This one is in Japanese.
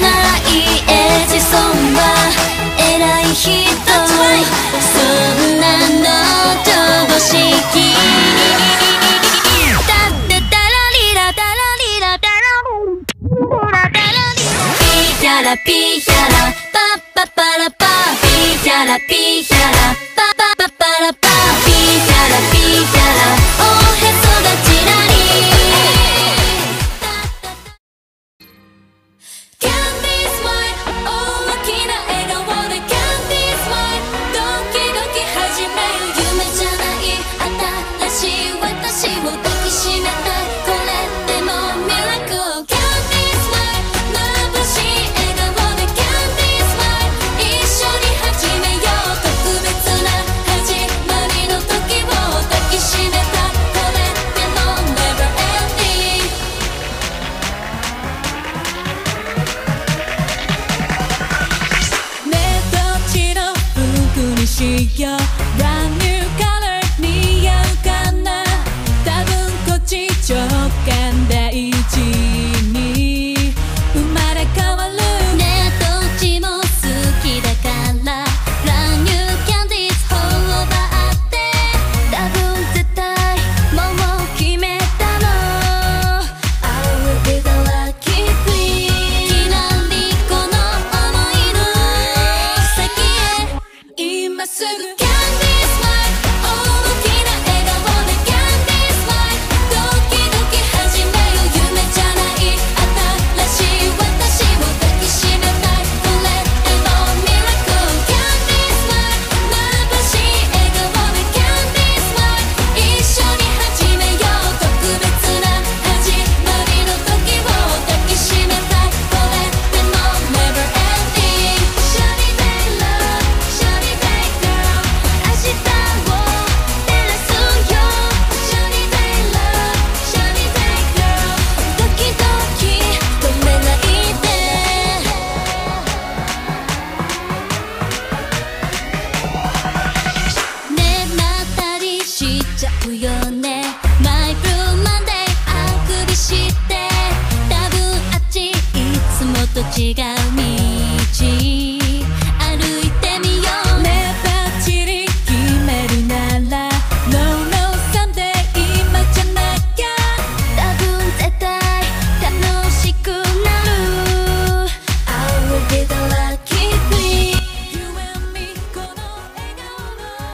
ないエジソンは偉い人そんなの常識ラピーヒャラパッパパラパー。ピーヒャラピーヒャラ。appreciate ya.